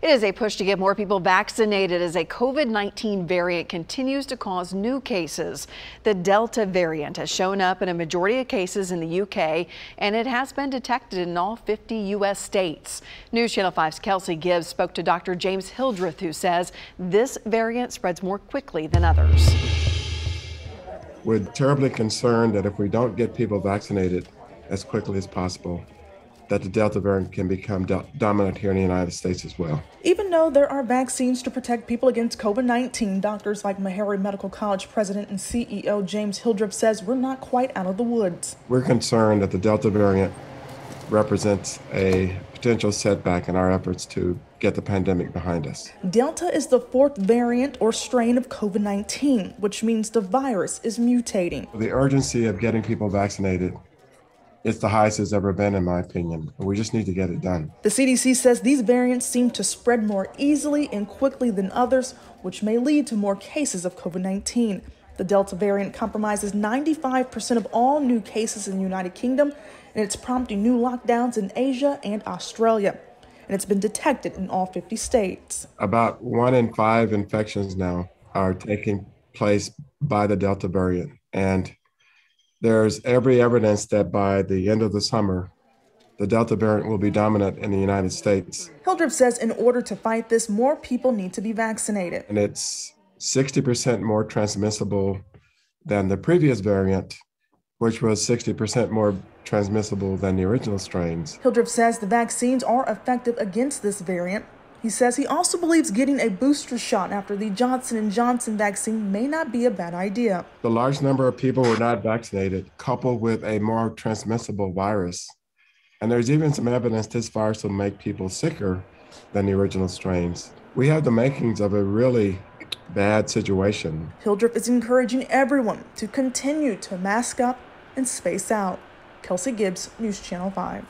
It is a push to get more people vaccinated as a COVID 19 variant continues to cause new cases. The Delta variant has shown up in a majority of cases in the UK, and it has been detected in all 50 U.S. states. News Channel 5's Kelsey Gibbs spoke to Dr. James Hildreth, who says this variant spreads more quickly than others. We're terribly concerned that if we don't get people vaccinated as quickly as possible, that the Delta variant can become do dominant here in the United States as well. Even though there are vaccines to protect people against COVID 19, doctors like Meharry Medical College President and CEO James Hildreth says we're not quite out of the woods. We're concerned that the Delta variant represents a potential setback in our efforts to get the pandemic behind us. Delta is the fourth variant or strain of COVID 19, which means the virus is mutating. The urgency of getting people vaccinated it's the highest it's ever been, in my opinion. We just need to get it done. The CDC says these variants seem to spread more easily and quickly than others, which may lead to more cases of COVID 19. The Delta variant compromises 95% of all new cases in the United Kingdom, and it's prompting new lockdowns in Asia and Australia. And it's been detected in all 50 states. About one in five infections now are taking place by the Delta variant. And there's every evidence that by the end of the summer, the Delta variant will be dominant in the United States. Hildreth says in order to fight this, more people need to be vaccinated. And it's 60% more transmissible than the previous variant, which was 60% more transmissible than the original strains. Hildreth says the vaccines are effective against this variant, he says he also believes getting a booster shot after the Johnson & Johnson vaccine may not be a bad idea. The large number of people who are not vaccinated, coupled with a more transmissible virus, and there's even some evidence this virus will make people sicker than the original strains. We have the makings of a really bad situation. Hildreth is encouraging everyone to continue to mask up and space out. Kelsey Gibbs, News Channel 5.